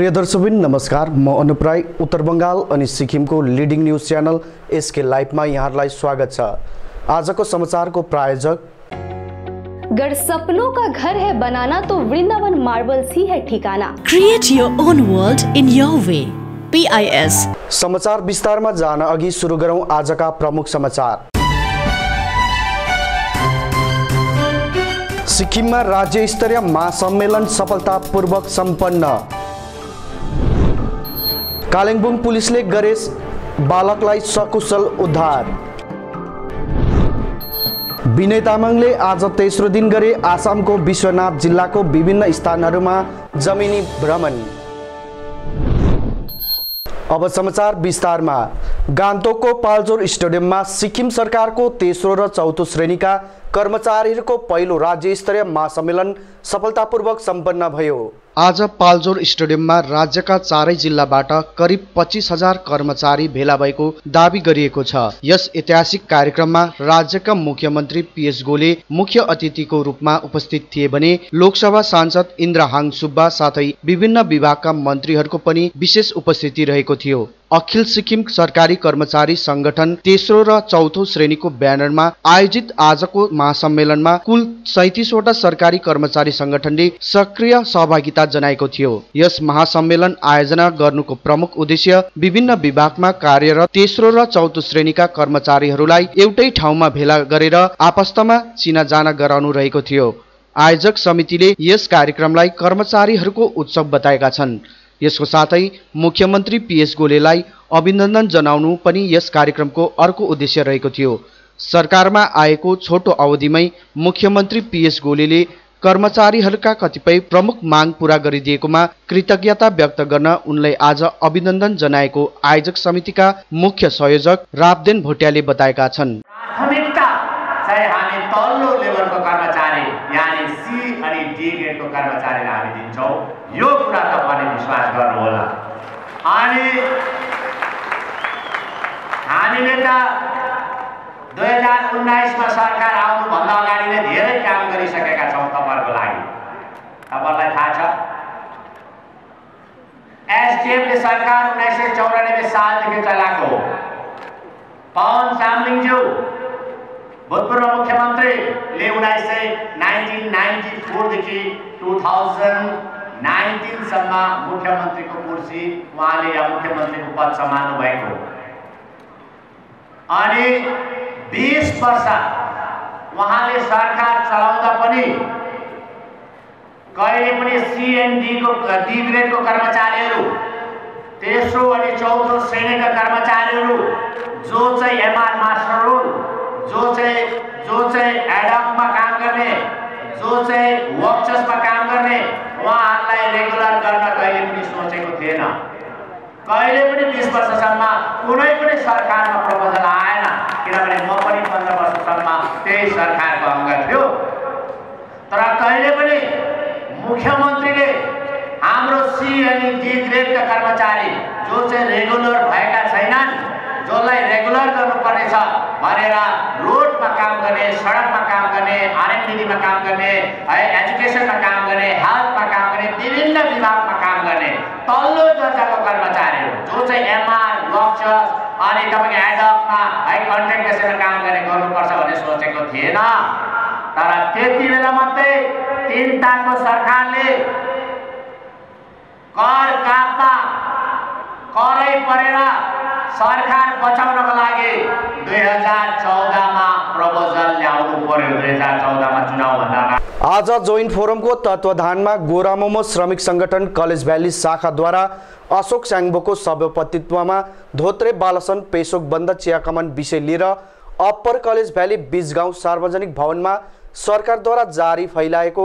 प्रिय दर्शकबिन नमस्कार। म अनुप राई उत्तर बङ्गाल अनि सिक्किमको लिडिङ न्युज च्यानल एसके लाइभमा यहाँहरूलाई स्वागत छ। आजको समाचारको प्रायोजक गर सपनों का घर है बनाना तो वृंदावन मार्बल्स ही है ठिकाना। Create your own world in your way. PIS. समाचार विस्तारमा जान अघि सुरु गरौँ आजका प्रमुख समाचार। सिक्किममा राज्य स्तरीय महासम्मेलन सफलतापूर्वक सम्पन्न। कालिम्पोङ पुलिसले गरे बालकलाई सकुशल उद्धार। विनय तामाङले आज तेस्रो दिन गरे आसामको विश्वनाथ जिल्लाको विभिन्न स्थानहरूमा जमिनी भ्रमण। अब समाचार विस्तारमा। गान्तोकको पाल्जोर स्टेडियममा सिक्किम सरकारको तेस्रो र चौथो श्रेणीका कर्मचारीहरूको पहिलो राज्य स्तरीय महासम्मेलन सफलतापूर्वक सम्पन्न भयो। आज पाल्जोर स्टेडियममा राज्यका चारै जिल्लाबाट करिब पच्चिस हजार कर्मचारी भेला भएको दावी गरिएको छ। यस ऐतिहासिक कार्यक्रममा राज्यका मुख्यमन्त्री पिएस गोले मुख्य अतिथिको रूपमा उपस्थित थिए भने लोकसभा सांसद इन्द्र हाङ सुब्बा साथै विभिन्न विभागका मन्त्रीहरूको पनि विशेष उपस्थिति रहेको थियो। अखिल सिक्किम सरकारी कर्मचारी संगठन तेस्रो र चौथो श्रेणीको ब्यानरमा आयोजित आजको महासम्मेलनमा कुल सैतिसवटा सरकारी कर्मचारी संगठनले सक्रिय सहभागिता जनाएको थियो। यस महासम्मेलन आयोजना गर्नुको प्रमुख उद्देश्य विभिन्न विभागमा कार्यरत तेस्रो र चौथो श्रेणीका कर्मचारीहरूलाई एउटै ठाउँमा भेला गरेर आपस्तमा चिनाजाना गराउनु रहेको थियो। आयोजक समितिले यस कार्यक्रमलाई कर्मचारीहरूको उत्सव बताएका छन्। यसको साथै मुख्यमन्त्री पिएस गोलेलाई अभिनन्दन जनाउनु पनि यस कार्यक्रमको अर्को उद्देश्य रहेको थियो। सरकारमा आएको छोटो अवधिमै मुख्यमन्त्री पिएस गोलेले कर्मचारीहरूका कतिपय प्रमुख माग पूरा गरिदिएकोमा कृतज्ञता व्यक्त गर्न उनलाई आज अभिनन्दन जनाएको आयोजक समितिका मुख्य संयोजक राबदेन भोटियाले बताएका छन् प्राथमिकता चाहिँ हामी तल्लो लेभलको कर्मचारी यानि सी अनि डी ग्रेडको कर्मचारीलाई हामी दिन्छौँ यो कुरा तपाईँले विश्वास गर्नुहोला अनि हामीले त दुई हजार उन्नाइसमा सरकार आउनुभन्दा अगाडि नै धेरै काम गरिसकेका छौँ तपाईँहरूको लागि। तपाईँहरूलाई थाहा छ? एसडिएफले सरकार उन्नाइस सय चौरानब्बे सालदेखि चलाएको हो। पवन चामलिङज्यू भूतपूर्व मुख्यमन्त्रीले उन्नाइस सय नाइन्टिन नाइन्टी फोरदेखि टु थाउजन्ड नाइन्टिनसम्म मुख्यमन्त्रीको कुर्सी उहाँले या मुख्यमन्त्रीको पद सम्हाल्नु भएको हो। अनि बिस वर्ष उहाँले सरकार चलाउँदा पनि कहिले पनि सिएनडीको डी ग्रेडको कर्मचारीहरू तेस्रो अनि चौथो श्रेणीका कर्मचारीहरू जो चाहिँ एमआर मास्टर रोल जो चाहिँ जो चाहिँ एडअपमा काम गर्ने जो चाहिँ वर्कचसमा काम गर्ने उहाँहरूलाई रेगुलर गर्न कहिले पनि सोचेको थिएन। कहिले पनि बिस वर्षसम्म कुनै पनि सरकारमा प्रपोजल आएन। किनभने म पनि पन्ध्र वर्षसम्म त्यही सरकारको अङ्ग थियो तर कहिले पनि मुख्यमन्त्रीले हाम्रो सी अनि डी ग्रेडका कर्मचारी जो चाहिँ रेगुलर भएका छैनन् जसलाई रेगुलर गर्नुपर्नेछ भनेर रोडमा काम गर्ने सडकमा काम गर्ने आरएनडिडीमा काम गर्ने है एजुकेसनमा काम गर्ने हेल्थमा काम गर्ने विभिन्न विभागमा काम गर्ने तल्लो दर्जाको कर्मचारीहरू जो चाहिँ एमआर लक्चर अनि तपाईँको एडअपमा है कन्ट्राक्ट बेसमा काम गर्ने गर्नुपर्छ भन्ने सोचेको थिएन। तर त्यति बेला मात्रै तिन तालको सरकारले कर कापमा करै परेर सरकार बचाउनको लागि दुई हजार चौधमा प्रपोजल ल्याउनु पर्यो दुई हजार चौधमा चुनावभन्दा आज जोइन्ट फोरमको तत्वाधानमा गोरामोमो श्रमिक सङ्गठन कलेज भ्याली शाखाद्वारा अशोक स्याङ्बोको सभापतित्वमा धोत्रे बालसन पेसोक बन्द चियाकमान विषय लिएर अप्पर कलेज भ्याली बिजगाउँ सार्वजनिक भवनमा सरकारद्वारा जारी फैलाएको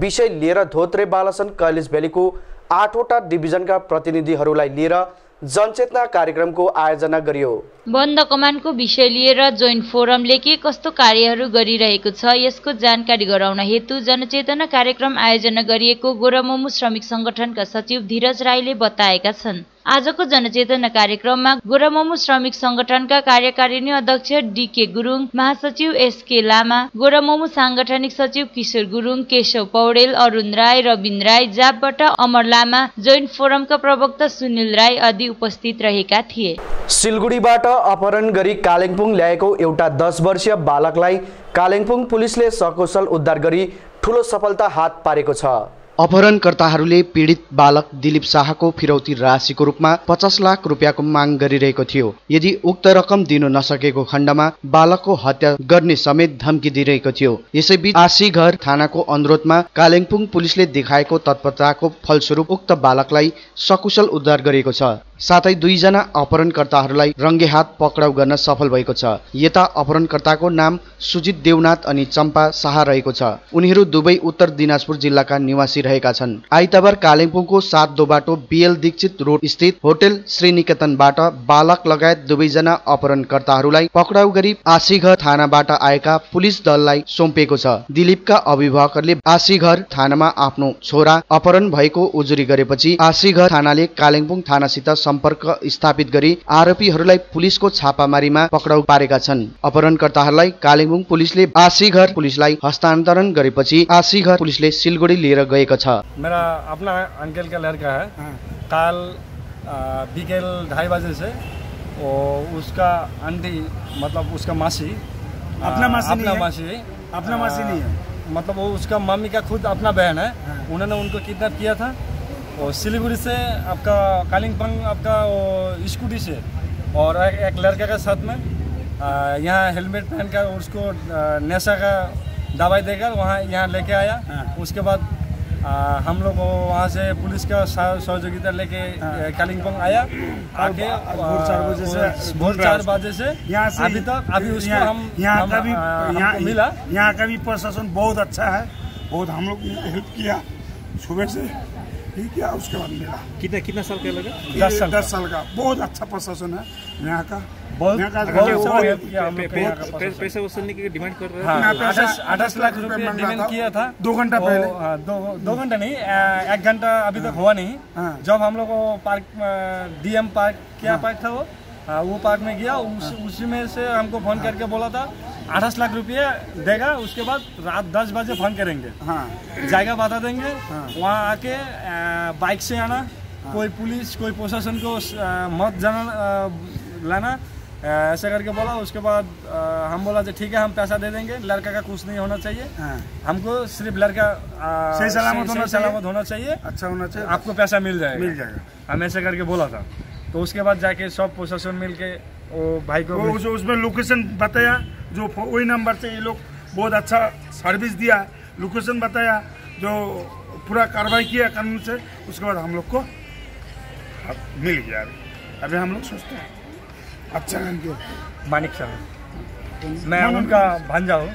विषय लिएर धोत्रे बालसन कलेज भ्यालीको आठवटा डिभिजनका प्रतिनिधिहरूलाई लिएर जनचेतना कार्यक्रमको आयोजना गरियो। बन्द कमानको विषय लिएर जोइन्ट फोरमले के कस्तो कार्यहरू गरिरहेको छ यसको जानकारी गराउन हेतु जनचेतना कार्यक्रम आयोजना गरिएको गोरमोमु श्रमिक सङ्गठनका सचिव धीरज राईले बताएका छन्। आजको जनचेतना कार्यक्रममा गोरामोमो श्रमिक संगठनका कार्यकारिणी अध्यक्ष डिके गुरुङ महासचिव एसके लामा गोरामोमो साङ्गठनिक सचिव किशोर गुरुङ केशव पौडेल अरुण राई रविन राई जापबाट अमर लामा जोइन्ट फोरमका प्रवक्ता सुनिल राई आदि उपस्थित रहेका थिए। सिलगढीबाट अपहरण गरी कालिम्पोङ ल्याएको एउटा दस वर्षीय बालकलाई कालिम्पोङ पुलिसले सकुशल उद्धार गरी ठुलो सफलता हात पारेको छ। अपहरणकर्ताहरूले पीडित बालक दिलीप शाहको फिरौती राशिको रूपमा पचास लाख रुपियाँको माग गरिरहेको थियो। यदि उक्त रकम दिनु नसकेको खण्डमा बालकको हत्या गर्ने समेत धम्की दिइरहेको थियो। यसैबीच आशीघर थानाको अनुरोधमा कालिम्पोङ पुलिसले देखाएको तत्परताको फलस्वरूप उक्त बालकलाई सकुशल उद्धार गरेको छ। साथै दुईजना अपहरणकर्ताहरूलाई रङ्गे हात पक्राउ गर्न सफल भएको छ। यता अपहरणकर्ताको नाम सुजित देवनाथ अनि चम्पा शाह रहेको छ। उनीहरू दुवै उत्तर दिनाजपुर जिल्लाका निवासी रहेका छन्। आइतबार कालिम्पोङको सात दोबाटो बिएल दीक्षित रोड स्थित होटेल श्रीनिकेतनबाट बालक लगायत दुवैजना अपहरणकर्ताहरूलाई पक्राउ गरी आशीघर थानाबाट आएका पुलिस दललाई सुम्पिएको छ। दिलीपका अभिभावकहरूले आशीघर थानामा आफ्नो छोरा अपहरण भएको उजुरी गरेपछि आशीघर थानाले कालिम्पोङ थानासित सम्पर्क स्थापित गरी आरोपीहरूलाई पुलिसको छापामारीमा पक्राउ पारेका छन्। अपहरणकर्ताहरूलाई कालिम्पोङ पुलिसले आशीघर पुलिसलाई हस्तान्तरण गरेपछि आशीघर पुलिसले सिलगढी लिएर गएको छ। मेरा अपना अंकल का लड़का है। कल बिकेल ढाई बजे से उसका आंटी मतलब उसका मासी अपना मासी अपना नहीं है? मासी अपना मासी नहीं है? मतलब वो उसका मम्मी का खुद अपना बहन है। उन्होंने उनको किडनैप किया था। और सिलीगुड़ी से आपका कालिम्पोंग आपका स्कूटी से और एक, एक लड़का के साथ में यहाँ हेलमेट पहन कर उसको नशा का दवाई देकर वहाँ यहाँ लेके आया। उसके बाद आ, हम लोग वहाँ से पुलिस का सहयोगिता लेके कालिम्पोंग आया। आके आ, भोर चार बजे से भोर चार बजे से यहाँ से अभी तक अभी उसको हम यहाँ का भी यहाँ मिला। यहाँ का भी प्रशासन बहुत अच्छा है। बहुत हम लोग हेल्प किया। सुबह से ही किया उसके बाद मिला कितना कितना साल का लगा? दस साल दस साल का। बहुत अच्छा प्रशासन है यहाँ का। पैसे वसूलने की डिमांड कर रहे हाँ, अठाईस अठाईस लाख रुपए डिमांड किया था। दो घंटा पहले। हाँ, दो दो घंटा नहीं एक घंटा अभी तक हुआ नहीं। हाँ। जब हम लोग पार्क डीएम पार्क क्या पार्क था वो हाँ, वो पार्क में गया उस, उसी में से हमको फ़ोन करके बोला था अठाईस लाख रुपये देगा उसके बाद रात दस बजे फ़ोन करेंगे। हाँ। जाएगा बता देंगे वहाँ आके बाइक से आना कोई पुलिस कोई प्रशासन को मत जाना लाना ऐसा करके बोला उसके बाद आ, हम बोला जो ठीक है हम पैसा दे देंगे लड़का का कुछ नहीं होना चाहिए। हाँ। हमको सिर्फ़ लड़का सही सलामत होना सलामत होना चाहिए। अच्छा होना चाहिए। आपको पैसा मिल जाएगा। मिल जाएगा। हम ऐसा करके बोला था। तो उसके बाद जाके सब प्रशासन मिल के वो भाई को वो उस, उसमें लोकेशन बताया जो वही नंबर से ये लोग बहुत अच्छा सर्विस दिया। लोकेशन बताया जो पूरा कार्रवाई किया कानून से उसके बाद हम लोग को मिल गया। अभी अभी हम लोग सोचते हैं। अच्छा किया मानिक साहब मैं उनका भांजा हूँ।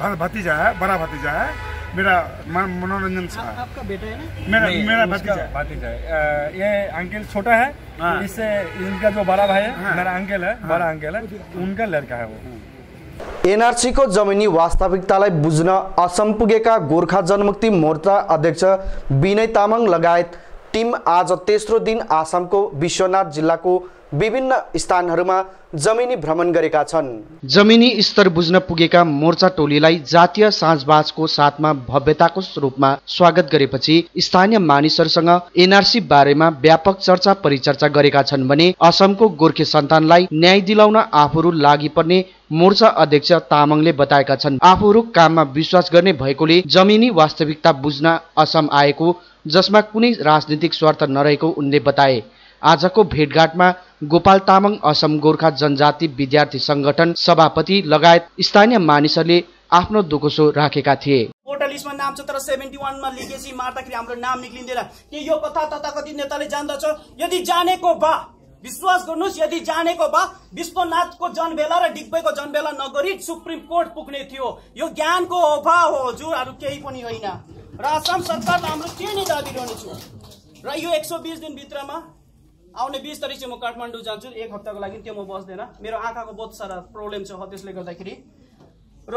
भ- भतीजा है बड़ा भतीजा है। मेरा मनोरंजन शाह आपका बेटा है ना? मेरा नहीं, मेरा भतीजा भतीजा है। ये अंकल छोटा है। हाँ। इससे इनका जो बड़ा भाई है हाँ। मेरा अंकल है बड़ा अंकल है उनका लड़का है वो। एनआरसीको जमिनी वास्तविकतालाई बुझ्न असम पुगेका गोर्खा जनमुक्ति मोर्चा अध्यक्ष विनय तामाङ लगायत टिम आज तेस्रो दिन आसामको विश्वनाथ जिल्लाको विभिन्न स्थानहरूमा जमिनी भ्रमण गरेका छन्। जमिनी स्तर बुझ्न पुगेका मोर्चा टोलीलाई जातीय साँझबाजको साथमा भव्यताको रूपमा स्वागत गरेपछि स्थानीय मानिसहरूसँग एनआरसी बारेमा व्यापक चर्चा परिचर्चा गरेका छन् भने असमको गोर्खे सन्तानलाई न्याय दिलाउन आफूहरू लागि पर्ने मोर्चा अध्यक्ष तामाङले बताएका छन्। आफूहरू काममा विश्वास गर्ने भएकोले जमिनी वास्तविकता बुझ्न असम आएको जसमा कुनै राजनीतिक स्वार्थ नरहेको उनले बताए। आजको भेटघाटमा गोपाल तामाङ असम गोर्खा जनजाति विद्यार्थी सङ्गठन सभापति लगायत स्थानीय मानिसहरूले आफ्नो दुखोसो राखेका थिए। लिस्टमा नाम छ तर सेभेन्टी वानमा लिगेसी मार्दाखेरि हाम्रो नाम निक्लिँदैन। के यो कथा तथाकथित नेताले जान्दछ? यदि जानेको भा विश्वास गर्नुहोस् यदि जानेको भा विश्वनाथको जनबेला र डिग्बेको जनबेला नगरी सुप्रिम कोर्ट पुग्ने थियो। यो ज्ञानको अभाव हो हजुर अरू केही पनि होइन। र असम सरकारलाई हाम्रो के नै दाबी रहनेछु र यो एक सौ बिस दिनभित्रमा आउने बिस तारिक चाहिँ म काठमाडौँ जान्छु। एक हप्ताको लागि त्यो म बस्दैन। मेरो आँखाको बहुत सारा प्रब्लम छ त्यसले गर्दाखेरि। र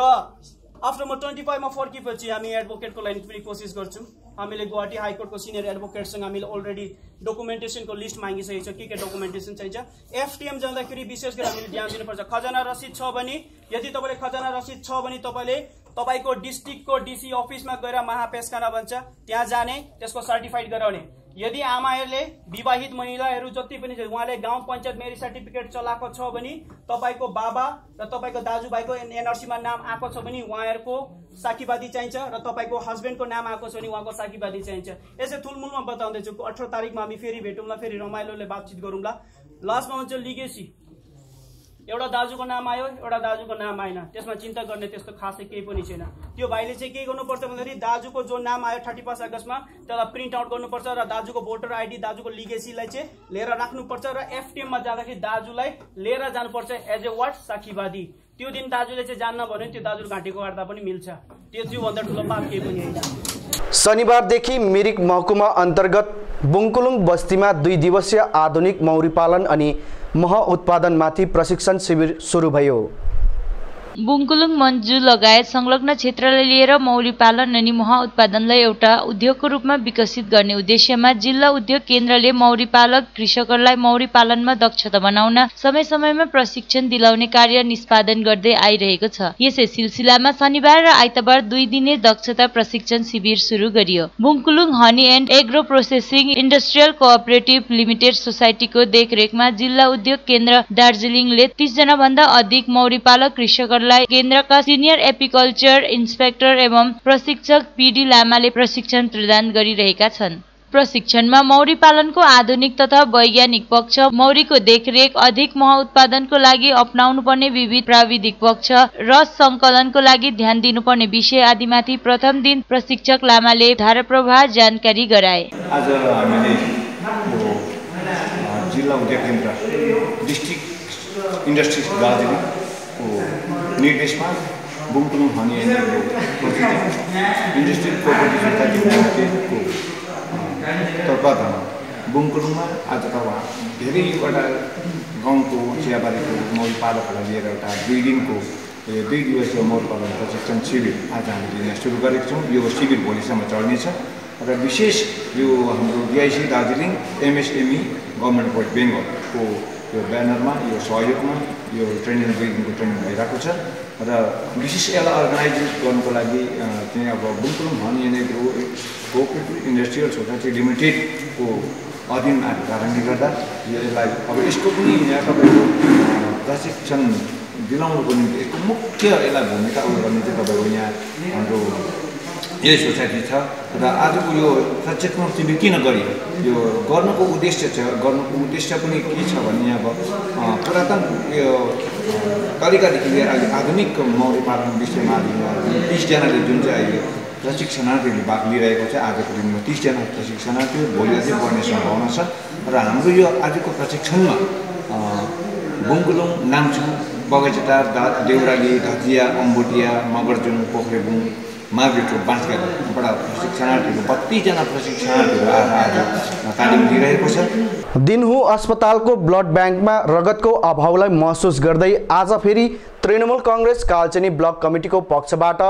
आफ्टर म ट्वेन्टी फाइभमा फर्किएपछि हामी एडभोकेटको लागि पनि कोसिस गर्छौँ। हामीले गुवाहाटी हाइकोर्टको सिनियर एडभोकेटसँग हामीले अलरेडी डकुमेन्टेसनको लिस्ट मागिसकेको छ। के के डकुमेन्टेसन चाहिन्छ। एफटिएम जाँदाखेरि विशेष गरी हामीले ध्यान दिनुपर्छ। खजना रसिद छ भने यदि तपाईँले खजना रसिद छ भने तपाईँले तपाईँको डिस्ट्रिक्टको डिसी अफिसमा गएर महापेसखाना भन्छ त्यहाँ जाने त्यसको सर्टिफाइड गराउने। यदि आमाहरूले विवाहित महिलाहरू जति पनि छ उहाँले गाउँ पञ्चायत मेरी सर्टिफिकेट चलाएको छ भने तपाईँको बाबा र तपाईँको दाजुभाइको एनआरसीमा नाम आएको छ भने उहाँहरूको साखीवादी चाहिन्छ र तपाईँको हस्बेन्डको नाम आएको छ भने उहाँको साखीवादी चाहिन्छ। यसै थुलमुलमा बताउँदैछु अठार तारिकमा हामी फेरि भेटौँला फेरि रमाइलोले बातचित गरौँला। लास्टमा हुन्छ लिगेसी। एउटा दाजुको नाम आयो एउटा दाजुको नाम आएन। त्यसमा चिन्ता गर्ने त्यस्तो खासै केही पनि छैन। त्यो भाइले चाहिँ के गर्नुपर्छ भन्दाखेरि दाजुको जो नाम आयो थर्टी फर्स्ट अगस्तमा त्यसलाई प्रिन्ट आउट गर्नुपर्छ र दाजुको भोटर आइडी दाजुको लिगेसीलाई चाहिँ लिएर राख्नुपर्छ र एफटिएममा जाँदाखेरि दाजुलाई लिएर जानुपर्छ एज ए वाट साखीवादी। त्यो दिन दाजुले चाहिँ जान्न भन्यो भने त्यो दाजु घाँटीको काट्दा पनि मिल्छ। त्यो त्योभन्दा ठुलो पाप केही पनि होइन। शनिबारदेखि मिरिक महकुमा अन्तर्गत बुङकुलुङ बस्तीमा दुई दिवसीय आधुनिक मौरी पालन अनि मह उत्पादनमाथि प्रशिक्षण शिविर सुरु भयो। बुङकुलुङ मन्जु लगायत संलग्न क्षेत्रलाई लिएर मौरी पालन अनि मह उत्पादनलाई एउटा उद्योगको रूपमा विकसित गर्ने उद्देश्यमा जिल्ला उद्योग केन्द्रले मौरी पालक कृषकहरूलाई मौरी पालनमा दक्षता बनाउन समय समयमा प्रशिक्षण दिलाउने कार्य निष्पादन गर्दै आइरहेको छ। यसै सिलसिलामा शनिबार र आइतबार दुई दिने दक्षता प्रशिक्षण शिविर सुरु गरियो। Bungkulung honey and agro processing industrial cooperative limited सोसाइटीको देखरेखमा जिल्ला उद्योग केन्द्र दार्जिलिङले तीसजना भन्दा अधिक मौरी पालक कृषकहरूलाई केन्द्रका सिनियर एपिकल्चर इन्सपेक्टर एवं प्रशिक्षक पिडी लामाले प्रशिक्षण प्रदान गरिरहेका छन्। प्रशिक्षणमा मौरी पालनको आधुनिक तथा वैज्ञानिक पक्ष मौरीको देखरेख अधिक मह उत्पादनको लागि अप्नाउनु पर्ने विविध प्राविधिक पक्ष रस सङ्कलनको लागि ध्यान दिनुपर्ने विषय आदिमाथि प्रथम दिन प्रशिक्षक लामाले धाराप्रवाह जानकारी गराए। आज हामीले जिल्ला उद्योग केन्द्र डिस्ट्रिक्ट इन्डस्ट्रिज दार्जिलिङको निर्देशमा Bungkulung honey and industrial cooperative सोसाइटीको बुङकुलुङमा आज त उहाँ धेरैवटा गाउँको चियाबारीको मौल पालकहरूलाई लिएर एउटा दुई दिनको दुई दिवसीय मौल पालन प्रशिक्षण शिविर आज हामीले यहाँ सुरु गरेको छौँ। यो शिविर भोलिसम्म चल्नेछ र विशेष यो हाम्रो DIC Darjeeling MSME government board बेङ्गलको यो ब्यानरमा यो सहयोगमा यो ट्रेनिङ दिनको ट्रेनिङ भइरहेको छ। र विशेष यसलाई अर्गनाइज गर्नुको लागि चाहिँ अब Bungkulung and agro cooperative industrial society लिमिटेडको अधीनमा आएको कारणले गर्दा यसलाई अब यसको पनि यहाँ तपाईँको प्रशिक्षण दिलाउनुको निम्ति यसको मुख्य यसलाई भूमिका उयो गर्ने चाहिँ तपाईँको यहाँ हाम्रो यही सोसाइटी छ र आजको यो प्रशिक्षण शिविर किन गरियो यो गर्नुको उद्देश्य छ गर्नुको उद्देश्य पनि के छ भने अब पुरातन यो तरिकादेखि लिएर अहिले आधुनिक मौरी पालन विषयमा तिसजनाले जुन चाहिँ अहिले प्रशिक्षणार्थीहरूले भाग लिइरहेको छ आजको दिनमा तिसजना प्रशिक्षणार्थी भोलि अझै बढ्ने सम्भावना छ र हाम्रो यो आजको प्रशिक्षणमा बुङकुलुङ नाम्चु बगैँचाटार दा देउराली धजिया अम्बोटिया मगरजुङ पोखरेबुङ मार्गेटो बाँसगाबाट प्रशिक्षणार्थीहरू बत्तीसजना प्रशिक्षणार्थीहरू आज तालिम लिइरहेको छ। दिनहु अस्पतालको ब्लड ब्याङ्कमा रगतको अभावलाई महसुस गर्दै आज फेरि तृणमूल कङ्ग्रेस कालचिनी ब्लक कमिटीको पक्षबाट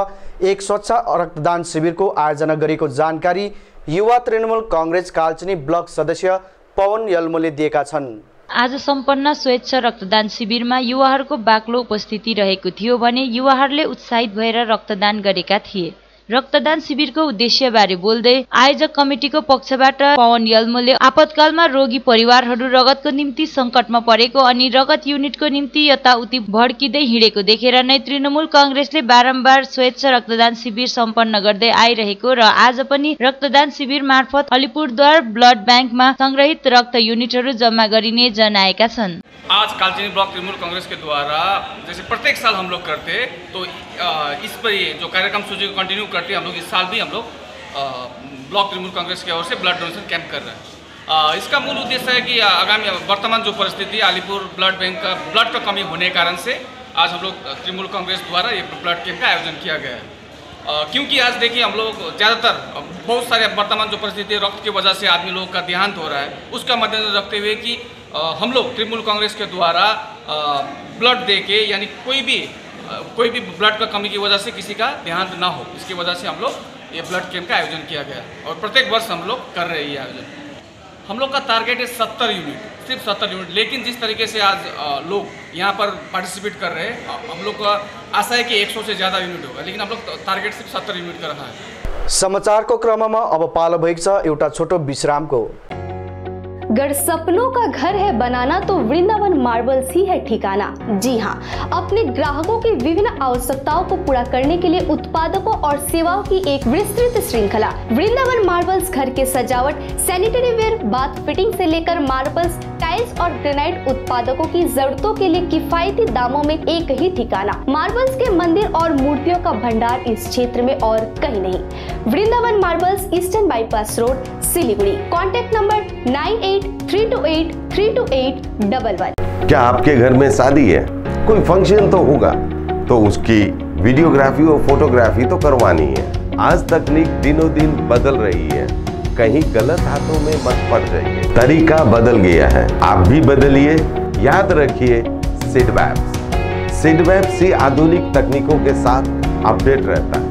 एक स्वच्छ रक्तदान शिविरको आयोजना गरेको जानकारी युवा तृणमूल कङ्ग्रेस कालचिनी ब्लक सदस्य पवन यल्मोले दिएका छन्। आज सम्पन्न स्वेच्छ रक्तदान शिविरमा युवाहरूको बाक्लो उपस्थिति रहेको थियो भने युवाहरूले उत्साहित भएर रक्तदान गरेका थिए। रक्तदान शिविरको उद्देश्यबारे बोल्दै आयोजक कमिटीको पक्षबाट पवन यल्मोले आपतकालमा रोगी परिवारहरू रगतको निम्ति सङ्कटमा परेको अनि रगत युनिटको निम्ति यताउति भड्किँदै हिँडेको देखेर नै तृणमूल कङ्ग्रेसले बारम्बार स्वेच्छ रक्तदान शिविर सम्पन्न गर्दै आइरहेको र आज पनि रक्तदान शिविर मार्फत अलिपुरद्वार ब्लड ब्याङ्कमा संग्रहित रक्त युनिटहरू जम्मा गरिने जनाएका छन्। आज कालचिनी ब्लॉक तृणमूल कांग्रेस द्वारा जैसे प्रत्येक साल हम लोग करते तो इस पर जो कार्यक्रम सूची करते हम लोग इस साल भी हम लोग ब्लॉक तृणमूल कांग्रेस की ओर से ब्लड डोनेशन कैंप कर रहे हैं। इसका मूल उद्देश्य है कि आगामी वर्तमान जो परिस्थिति, अलीपुर ब्लड बैंक का, ब्लड का कमी होने के कारण से आज हम लोग तृणमूल कांग्रेस द्वारा ये ब्लड कैंप का आयोजन किया गया है। क्योंकि आज देखिए हम लोग ज़्यादातर बहुत सारे वर्तमान जो परिस्थिति रक्त की वजह से आदमी लोगों का देहांत हो रहा है। उसका मद्देनजर रखते हुए कि हम लोग तृणमूल कांग्रेस के द्वारा ब्लड दे के यानी कोई भी कोई भी ब्लड का कमी की वजह से किसी का देहांत ना हो, इसकी वजह से हम लोग ये ब्लड कैंप का आयोजन किया गया और प्रत्येक वर्ष हम लोग कर रहे हैं ये आयोजन। हम लोग का टारगेट है सत्तर यूनिट सिर्फ़ सत्तर यूनिट लेकिन जिस तरीके से आज लोग यहाँ पर पार्टिसिपेट कर रहे हैं हम लोग का आशा है कि 100 से ज़्यादा यूनिट होगा, लेकिन हम लोग टारगेट सिर्फ़ सत्तर यूनिट का रखा है। समाचारको क्रममा अब पालो भएको छ एउटा छोटो विश्रामको गर सपनों का घर है बनाना तो वृंदावन मार्बल्स ही है ठिकाना। जी हाँ अपने ग्राहकों की विभिन्न आवश्यकताओं को पूरा करने के लिए उत्पादकों और सेवाओं की एक विस्तृत श्रृंखला। वृंदावन मार्बल्स घर के सजावट सैनिटरी वेयर बाथ फिटिंग से लेकर मार्बल्स टाइल्स और ग्रेनाइट उत्पादकों की जरूरतों के लिए किफायती दामों में एक ही ठिकाना। मार्बल्स के मंदिर और मूर्तियों का भंडार इस क्षेत्र में और कहीं नहीं। Vrindavan marbles eastern bypass road Siliguri contact number nine eight three two eight three two eight double one क्या आपके घर में शादी है? कोई फ़ंक्शन तो होगा। तो उसकी वीडियोग्राफी और फोटोग्राफी तो करवानी है। आज तकनीक दिनों दिन बदल रही है। कहीं गलत हाथों में मत पड़ जाइए। तरीका बदल गया है। आप भी बदलिए। याद रखिए सिडवैप सिडवैप से आधुनिक तकनीकों के साथ अपडेट रहता है।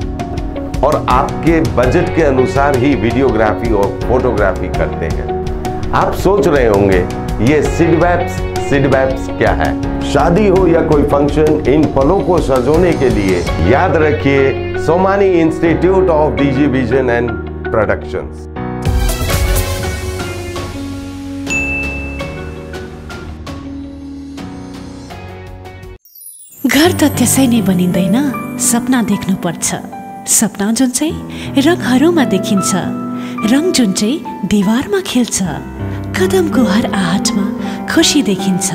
और आपके बजट के अनुसार ही वीडियोग्राफी और फोटोग्राफी करते हैं। आप सोच रहे होंगे, ये सिडवैप्स सिडवैप्स क्या है? शादी हो या कोई फ़ंक्शन इन पलों को सजोने के लिए याद रखिए Somani institute of DG vision and productions घर त त्यसै नै बनिँदैन, सपना देख्नुपर्छ सपना जुन चाहिँ रङहरूमा देखिन्छ रङ जुन चाहिँ दिवारमा खेल्छ कदमको हर आहटमा खुसी देखिन्छ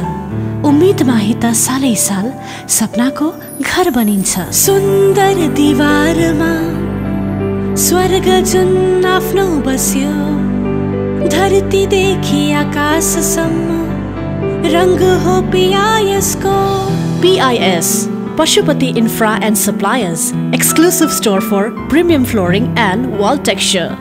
उम्मेदमा हि त सालै साल सपनाको घर बनिन्छ। सुन्दर दिवारमा स्वर्ग जुन आफ्नो बस्यो धरतीदेखि आकाशसम्म रङ्ग हो यसको PIS Pashupati Infra and Suppliers, exclusive store for premium flooring and wall texture.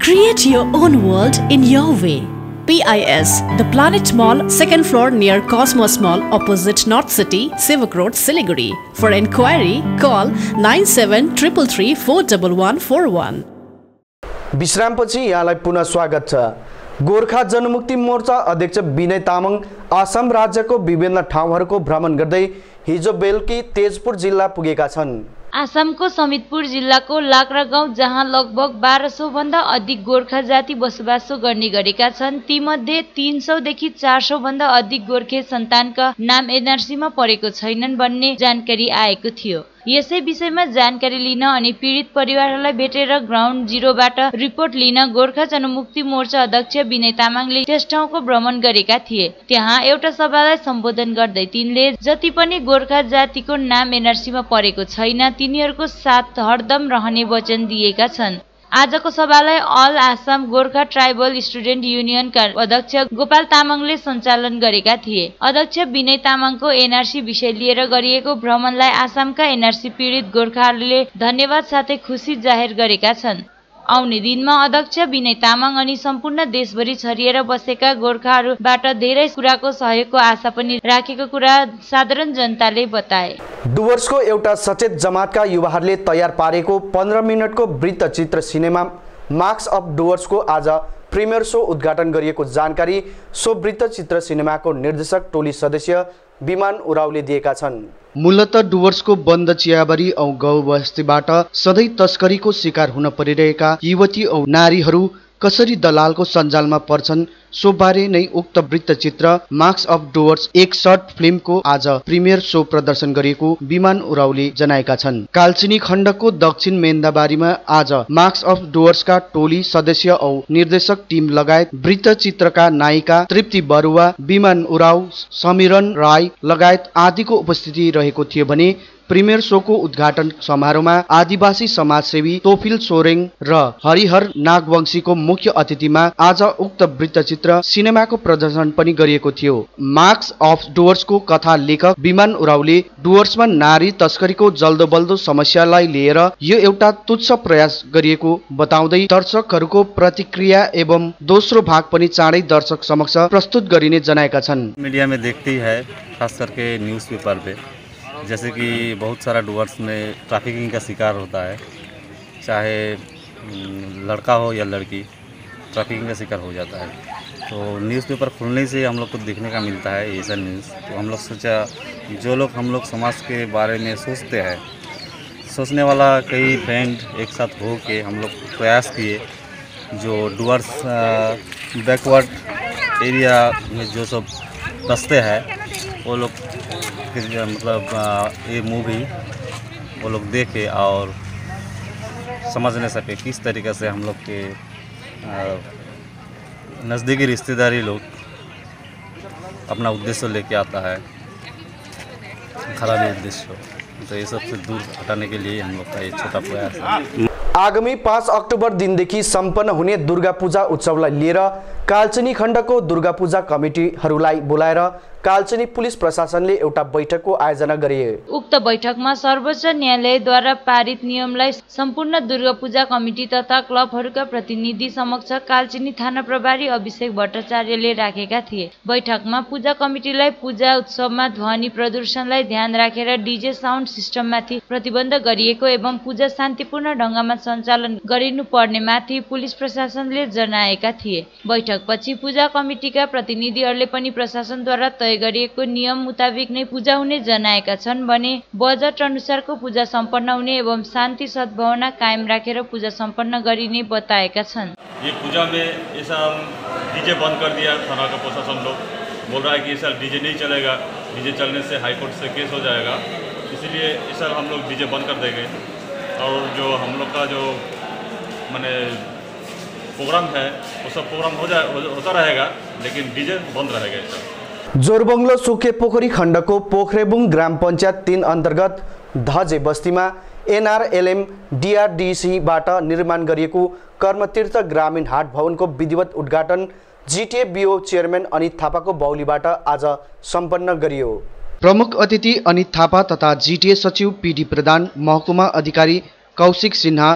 Create your own world in your way. PIS, the Planet Mall, second floor near Cosmos Mall, opposite North City, Sivak Road, Siliguri. For inquiry, call 9733341141. विश्रामपछि यहाँलाई पुनः स्वागत छ गोर्खा जनमुक्ति मोर्चा अध्यक्ष विनय तामाङ आसाम राज्यको विभिन्न ठाउँहरूको भ्रमण गर्दै हिजो बेलुकी तेजपुर जिल्ला पुगेका छन्। आसामको समितपुर जिल्लाको लाक्रा गाउँ जहाँ लगभग बाह्र सौभन्दा अधिक गोर्खा जाति बसोबासो गर्ने गरेका छन् तीमध्ये तीन सौदेखि चार सौभन्दा अधिक गोर्खे सन्तानका नाम एनआरसीमा परेको छैनन् भन्ने जानकारी आएको थियो। यसै विषयमा जानकारी लिन अनि पीडित परिवारहरूलाई भेटेर ग्राउन्ड जिरोबाट रिपोर्ट लिन गोर्खा जनमुक्ति मोर्चा अध्यक्ष विनय तामाङले त्यस ठाउँको भ्रमण गरेका थिए। त्यहाँ एउटा सभालाई सम्बोधन गर्दै तिनले जति पनि गोर्खा जातिको नाम एनआरसीमा परेको छैन तिनीहरूको साथ हरदम रहने वचन दिएका छन्। आजको सभालाई all Assam Gorkha tribal student युनियनका अध्यक्ष गोपाल तामाङले सञ्चालन गरेका थिए। अध्यक्ष विनय तामाङको एनआरसी विषय लिएर गरिएको भ्रमणलाई आसामका एनआरसी पीडित गोर्खाहरूले धन्यवाद साथै खुसी जाहेर गरेका छन्। आउने दिनमा अध्यक्ष विनय तामाङ अनि सम्पूर्ण देशभरि छरिएर बसेका गोर्खाहरूबाट धेरै कुराको सहयोगको आशा पनि राखेको कुरा साधारण जनताले बताए। डुवर्सको एउटा सचेत जमातका युवाहरूले तयार पारेको पन्ध्र मिनटको वृत्तचित्र सिनेमा मार्क्स अफ डुवर्सको आज प्रिमियर सो उद्घाटन गरिएको जानकारी सो वृत्तचित्र सिनेमाको निर्देशक टोली सदस्य विमान उरावले दिएका छन्। मूलत डुवर्सको बन्द चियाबारी औ गाउँ बस्तीबाट सधैँ तस्करीको शिकार हुन परिरहेका युवती औ नारीहरू कसरी दलालको सञ्जालमा पर्छन् सोबारे नै उक्त वृत्तचित्र मार्क्स अफ डुवर्स एक सर्ट फिल्मको आज प्रिमियर सो प्रदर्शन गरिएको विमान उराउले जनाएका छन्। कालचिनी खण्डको दक्षिण मेन्दाबारीमा आज मार्क्स अफ डुवर्सका टोली सदस्य औ निर्देशक टिम लगायत वृत्तचित्रका नायिका तृप्ति बरुवा विमान उराव समिरन राई लगायत आदिको उपस्थिति रहेको थियो भने प्रिमियर सोको उद्घाटन समारोहमा आदिवासी समाजसेवी तोफिल सोरेङ र हरिहर नागवंशीको मुख्य अतिथिमा आज उक्त वृत्तचित्र सिनेमाको प्रदर्शन पनि गरिएको थियो। मार्क्स अफ डुवर्सको कथा लेखक विमान उराउले डुवर्समा नारी तस्करीको जल्दो बल्दो समस्यालाई लिएर यो एउटा तुच्छ प्रयास गरिएको बताउँदै दर्शकहरूको प्रतिक्रिया एवं दोस्रो भाग पनि चाँडै दर्शक समक्ष प्रस्तुत गरिने जनाएका छन्। मीडिया में है खास करके न्यूज़पेपर पे जैसे कि बहुत सारा डुअर्स में ट्रैफिकिंग का शिकार होता है चाहे हम्म, लड़का हो या लड़की ट्रैफिकिंग का शिकार हो जाता है। तो न्यूज़पेपर खुलने से हम लोग को देखने का मिलता है ऐसा न्यूज़ तो हम लोग सोचा जो लोग हम लोग समाज के बारे में सोचते हैं सोचने वाला कई फ्रेंड एक साथ हो के हम लोग प्रयास किए जो डुअर्स बैकवर्ड एरिया में जो सब बसते हैं वो लोग जो मतलब ये मूवी वो लोग देखे और समझने सके किस तरीके से हम लोग के नज़दीकी रिश्तेदारी लोग अपना उद्देश्य लेके आता है, खराबी उद्देश्य। तो ये सबसे दूर हटाने के लिए हम लोग का ये छोटा प्रयास है। आगामी पाँच अक्टोबर दिनदेखि सम्पन्न हुने दुर्गा पूजा उत्सवलाई लिएर कालचिनी खण्डको दुर्गा पूजा कमिटीहरूलाई बोलाएर कालचिनी पुलिस प्रशासनले एउटा बैठकको आयोजना गरिए उक्त बैठकमा सर्वोच्च न्यायालयद्वारा पारित नियमलाई सम्पूर्ण दुर्गा पूजा कमिटी तथा क्लबहरूका प्रतिनिधि समक्ष कालचिनी थाना प्रभारी अभिषेक भट्टाचार्यले राखेका थिए। बैठकमा पूजा कमिटीलाई पूजा उत्सवमा ध्वनि प्रदूषणलाई ध्यान राखेर डिजे साउन्ड सिस्टममाथि प्रतिबन्ध गरिएको एवं पूजा शान्तिपूर्ण ढङ्गमा सञ्चालन गरिनुपर्ने माथि पुलिस प्रशासनले जनाएका थिए। बैठकपछि पूजा कमिटीका प्रतिनिधिहरूले पनि प्रशासनद्वारा तय गरिएको नियम मुताबिक नै पूजा हुने जनाएका छन् भने बजट अनुसारको पूजा सम्पन्न हुने एवं शान्ति सद्भावना कायम राखेर पूजा सम्पन्न गरिने बताएका छन्। ये पूजा में डीजे प्रशासन लोग बोल रहा है कि साल डीजे नहीं चलेगा। डीजे चलने से हाई कोर्ट से केस हो जाएगा। इसीलिए इस साल हम लोग डीजे बंद कर देंगे। और जो हम लोग का जो मैंने प्रोग्राम है वो सब प्रोग्राम हो जाए होता रहेगा लेकिन डीजे बंद रहेगा इस साल जोरबङ्लो सुके पोखरी खण्डको पोखरेबुङ ग्राम पञ्चायत तिन अन्तर्गत धजे बस्तीमा एनआरएलएम डिआरडिसीबाट निर्माण गरिएको कर्मतीर्थ ग्रामीण हाट भवनको विधिवत उद्घाटन जिटिए बिओ चेयरम्यान अनित थापाको बाहुलीबाट आज सम्पन्न गरियो। प्रमुख अतिथि अनित थापा तथा जिटिए सचिव पिडी प्रधान महकुमा अधिकारी कौशिक सिन्हा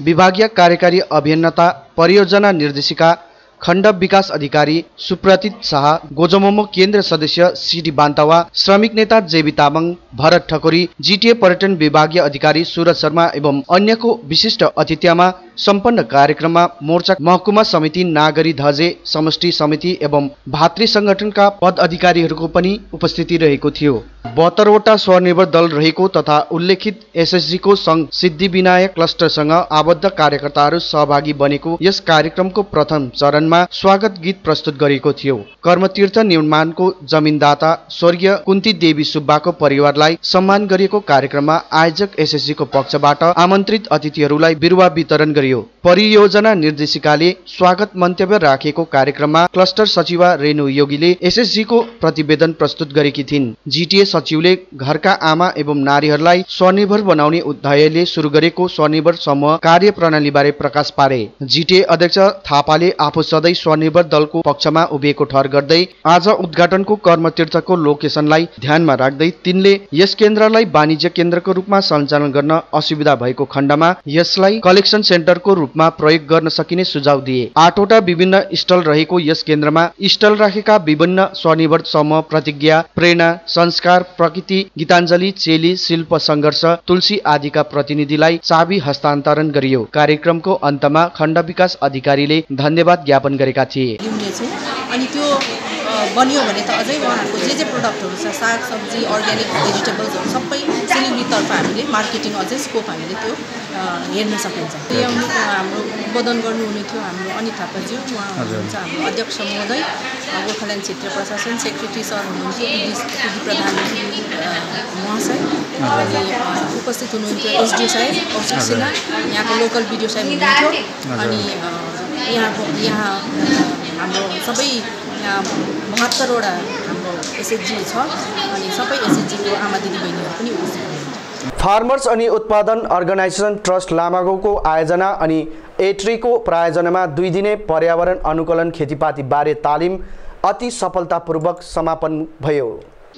विभागीय कार्यकारी अभियन्ता परियोजना निर्देशिका खण्ड विकास अधिकारी सुप्रतीत शाह गोजमोमो केन्द्र सदस्य सिडी बान्तावा श्रमिक नेता जेबी तामाङ भरत ठकुरी जिटिए पर्यटन विभागीय अधिकारी सुरज शर्मा एवं अन्यको विशिष्ट अतिथ्यमा सम्पन्न कार्यक्रममा मोर्चा महकुमा समिति नागरी धजे समष्टि समिति एवं भातृ सङ्गठनका पद अधिकारीहरूको पनि उपस्थिति रहेको थियो। बहत्तरवटा स्वनिर्भर दल रहेको तथा उल्लेखित एसएसजीको सङ्घ सिद्धि विनायक क्लस्टरसँग आबद्ध कार्यकर्ताहरू सहभागी बनेको यस कार्यक्रमको प्रथम चरणमा स्वागत गीत प्रस्तुत गरिएको थियो। कर्मतीर्थ निर्माणको जमिनदाता स्वर्गीय कुन्ती देवी सुब्बाको परिवारलाई सम्मान गरिएको कार्यक्रममा आयोजक एसएसजीको पक्षबाट आमन्त्रित अतिथिहरूलाई बिरुवा वितरण गरियो। परियोजना निर्देशिकाले स्वागत मन्तव्य राखेको कार्यक्रममा क्लस्टर सचिवा रेणु योगीले एसएसजीको प्रतिवेदन प्रस्तुत गरेकी थिइन्। जिटिए सचिवले घरका आमा एवं नारीहरूलाई स्वनिर्भर बनाउने ध्येयले सुरु गरेको स्वनिर्भर समूह कार्य प्रणालीबारे प्रकाश पारे। जिटिए अध्यक्ष थापाले आफू सधैँ स्वनिर्भर दलको पक्षमा उभिएको ठहर गर्दै आज उद्घाटनको कर्मतीर्थको लोकेसनलाई ध्यानमा राख्दै तिनले यस केन्द्रलाई वाणिज्य केन्द्रको रूपमा सञ्चालन गर्न असुविधा भएको खण्डमा यसलाई कलेक्सन सेन्टरको रूपमा प्रयोग गर्न सकिने सुझाव दिए। आठवटा विभिन्न स्टल रहेको यस केन्द्रमा स्टल राखेका विभिन्न स्वनिर्भर समूह प्रतिज्ञा प्रेरणा संस्कार प्रकृति गीताञ्जली चेली शिल्प सङ्घर्ष तुलसी आदिका प्रतिनिधिलाई चाबी हस्तान्तरण गरियो। कार्यक्रमको अन्तमा खण्ड विकास अधिकारीले धन्यवाद ज्ञापन गरेका थिए। अनि त्यो बनियो भने त अझै उहाँहरूको जे जे प्रडक्टहरू छ साग सब्जी अर्ग्यानिक भेजिटेबल्सहरू सबै सिलिगुडीतर्फ हामीले मार्केटिङ अझै स्कोप हामीले त्यो हेर्न सकिन्छ पिएमको हाम्रो उद्बोधन गर्नुहुने थियो हाम्रो अनित थापाज्यू उहाँ। हुनुहुन्छ हाम्रो अध्यक्ष महोदय गोर्खाल्यान्ड क्षेत्रीय प्रशासन सेक्रेटरी सर हुनुहुन्थ्यो पिडी प्रधान महाशय अनि उपस्थित हुनुहुन्थ्यो एसडिओ साहेब कौशिक हजुर। सिन्हा यहाँको लोकल बिडिओ साहेब हुनुहुन्थ्यो। अनि यहाँको यहाँ हाम्रो सबै बहत्तरवटा एसएचजी छ अनि सबै एसएचजीको आमा दिदीबहिनीहरू पनि फार्मर्स अनि उत्पादन अर्गनाइजेसन ट्रस्ट लामागोको आयोजना अनि एट्रीको प्रायोजनामा दुई दिने पर्यावरण अनुकूलन खेतीपाती बारे तालिम अति सफलतापूर्वक समापन भयो।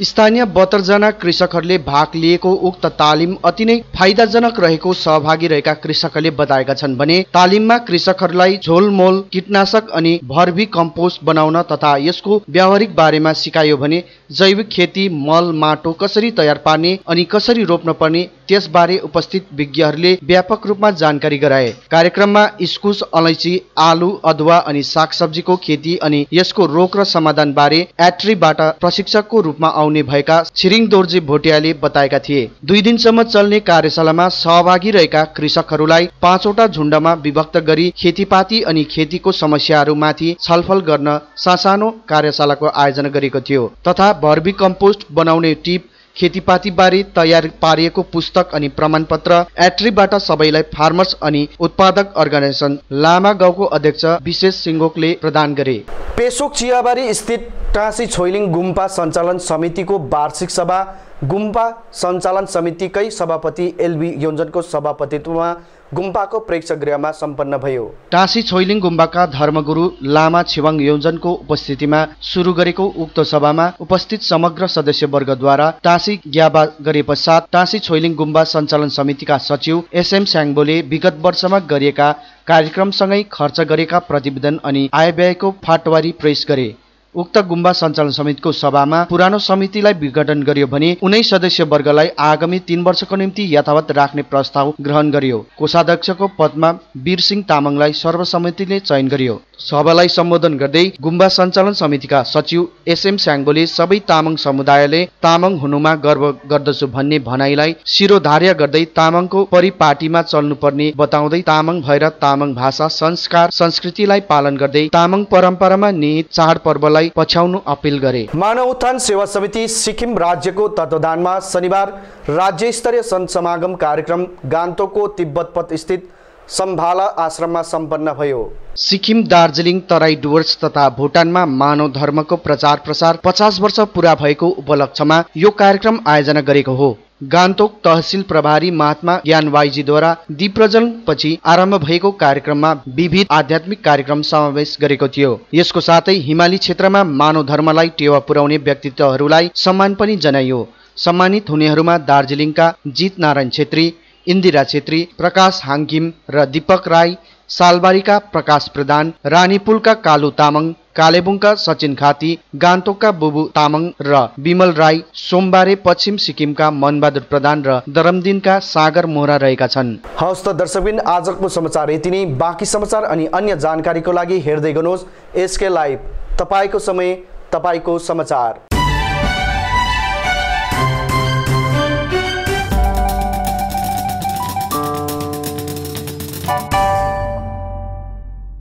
स्थानीय बहत्तरजना कृषकहरूले भाग लिएको उक्त तालिम अति नै फाइदाजनक रहेको सहभागी रहेका कृषकहरूले बताएका छन् भने तालिममा कृषकहरूलाई झोलमोल कीटनाशक अनि भर्भी कम्पोस्ट बनाउन तथा यसको व्यावहारिक बारेमा सिकायो भने जैविक खेती मल माटो कसरी तयार पार्ने अनि कसरी रोप्न पर्ने त्यसबारे उपस्थित विज्ञहरूले व्यापक रूपमा जानकारी गराए। कार्यक्रममा इस्कुस अलैँची आलु अदुवा अनि सागसब्जीको खेती अनि यसको रोग र समाधान बारे एट्रीबाट प्रशिक्षकको रूपमा आउने भएका छिरिङ दोर्जे भोटियाले बताएका थिए। दुई दिनसम्म चल्ने कार्यशालामा सहभागी रहेका कृषकहरूलाई पाँचवटा झुण्डमा विभक्त गरी खेतीपाती अनि खेतीको समस्याहरूमाथि छलफल गर्न सासानो कार्यशालाको आयोजना गरेको थियो तथा भर्बी कम्पोस्ट बनाउने टिप खेतीपातीबारे तयार पारिएको पुस्तक अनि प्रमाणपत्र एट्रीबाट सबैलाई फार्मर्स अनि उत्पादक अर्गनाइजेसन लामा गाउँको अध्यक्ष विशेष सिङ्गोकले प्रदान गरे। पेसोक चियाबारी स्थित टाँसी छोइलिङ गुम्पा सञ्चालन समितिको वार्षिक सभा गुम्पा सञ्चालन समितिकै सभापति एलबी योन्जनको सभापतित्वमा गुम्पाको प्रेक्षगृहमा सम्पन्न भयो। टाँसी छोइलिङ गुम्बाका धर्मगुरु लामा छिवाङ योजनको उपस्थितिमा सुरु गरेको उक्त सभामा उपस्थित समग्र सदस्यवर्गद्वारा टाँसी ग्याबा गरे पश्चात टाँसी छोइलिङ गुम्बा सञ्चालन समितिका सचिव एसएम स्याङ्बोले विगत वर्षमा गरिएका कार्यक्रमसँगै खर्च गरेका प्रतिवेदन अनि आयव्ययको फाटवारी प्रेस गरे। उक्त गुम्बा सञ्चालन समितिको सभामा पुरानो समितिलाई विघटन गरियो भने उनै सदस्य वर्गलाई आगामी तीन वर्षको निम्ति यथावत राख्ने प्रस्ताव ग्रहण गरियो। कोषाध्यक्षको पदमा वीरसिंह तामाङलाई सर्वसम्मतिले चयन गरियो। सभालाई सम्बोधन गर्दै गुम्बा सञ्चालन समितिका सचिव एसएम स्याङ्बोले सबै तामाङ समुदायले तामाङ हुनुमा गर्व गर्दछु भन्ने भनाइलाई शिरोधार्य गर्दै तामाङको परिपाटीमा चल्नुपर्ने बताउँदै तामाङ भएर तामाङ भाषा संस्कार संस्कृतिलाई पालन गर्दै तामाङ परम्परामा निहित चाडपर्वलाई पछ्याउनु अपिल गरे। मानव उत्थान सेवा समिति सिक्किम राज्यको तत्वधानमा शनिबार राज्य स्तरीय सन्त समागम कार्यक्रम गान्तोकको तिब्बत पथ स्थित सम्भाला आश्रममा सम्पन्न भयो। सिक्किम दार्जिलिङ तराई डुवर्स तथा भुटानमा मानव धर्मको प्रचार प्रसार पचास वर्ष पुरा भएको उपलक्ष्यमा यो कार्यक्रम आयोजना गरेको हो। गान्तोक तहसिल प्रभारी महात्मा ज्ञान वाइजीद्वारा दीप्रज्वलन पछि आरम्भ भएको कार्यक्रममा विविध आध्यात्मिक कार्यक्रम समावेश गरेको थियो। यसको साथै हिमाली क्षेत्रमा मानव धर्मलाई टेवा पुर्याउने व्यक्तित्वहरूलाई सम्मान पनि जनाइयो। सम्मानित हुनेहरूमा दार्जिलिङका जित नारायण छेत्री इन्दिरा छेत्री प्रकाश हाङकिम र दीपक राई सालबारीका प्रकाश प्रधान रानीपुलका कालु तामाङ कालेबुङका सचिन खाती गान्तोकका बुबु तामाङ र विमल राई सोमबारे पश्चिम सिक्किमका मनबहादुर प्रधान र दरमदिनका सागर मोहरा रहेका छन्। हवस् त दर्शकबिन आजको समाचार यति नै। बाँकी समाचार अनि अन्य जानकारीको लागि हेर्दै गर्नुहोस् एसके लाइभ। तपाईँको समय तपाईँको समाचार।